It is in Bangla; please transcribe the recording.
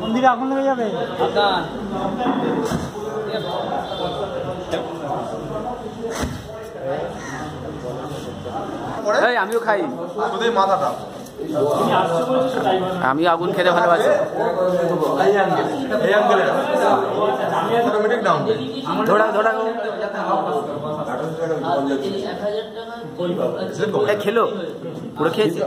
মন্দিরে আগুন লেগে যাবে? এই আমিও খাই। শুধুই মাথাটা আমি আগুন খেতে ভালোবাসি। ধরা ধরা। এই খেলো পুরো খেয়েছে।